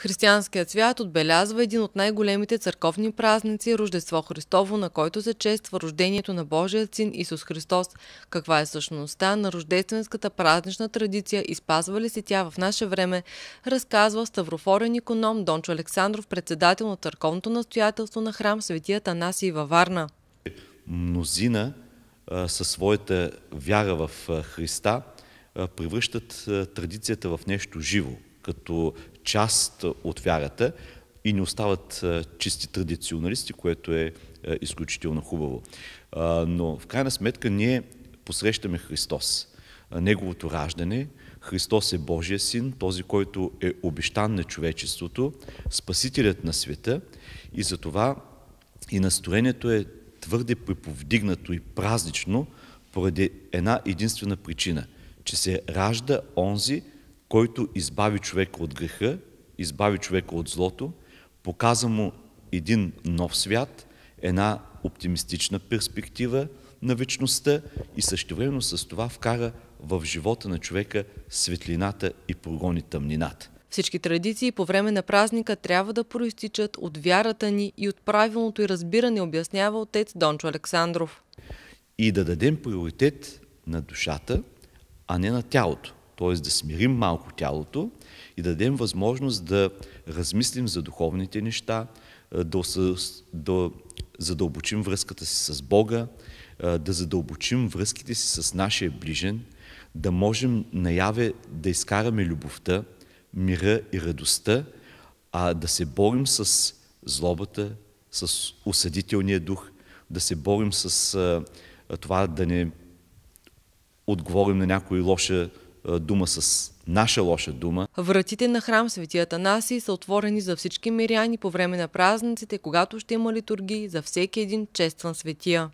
Християнският свят отбелязва един от най-големите църковни празници – Рождество Христово, на който се чества рождението на Божия син Исус Христос. Каква е същността на рождественската празнична традиция и спазва ли се тя в наше време, разказва ставрофорен иконом Дончо Александров, председател на църковното настоятелство на храм Светия Танасий във Варна. Мнозина със своята вяра в Христа превръщат традицията в нещо живо – като част от вярата и не остават чисти традиционалисти, което е изключително хубаво. Но в крайна сметка ние посрещаме Христос. Неговото раждане, Христос е Божия син, този, който е обещан на човечеството, спасителят на света и затова и настроението е твърде приповдигнато и празнично поради една единствена причина, че се ражда онзи, който избави човека от греха, избави човека от злото, показа му един нов свят, една оптимистична перспектива на вечността и същевременно с това вкара в живота на човека светлината и прогони тъмнината. Всички традиции по време на празника трябва да проистичат от вярата ни и от правилното и разбиране, обяснява отец Дончо Александров. И да дадем приоритет на душата, а не на тялото т.е. да смирим малко тялото и да дадем възможност да размислим за духовните неща, да, да задълбочим връзката си с Бога, да задълбочим връзките си с нашия ближен, да можем наяве да изкараме любовта, мира и радостта, а да се борим с злобата, с осъдителния дух, да се борим с това да не отговорим на някои лоша дума с наша лоша дума. Вратите на храм Светия Танаси са отворени за всички миряни по време на празниците, когато ще има литургии за всеки един честван светия.